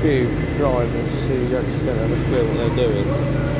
few drivers and see, you actually don't have a clue what they're doing.